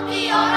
I'll be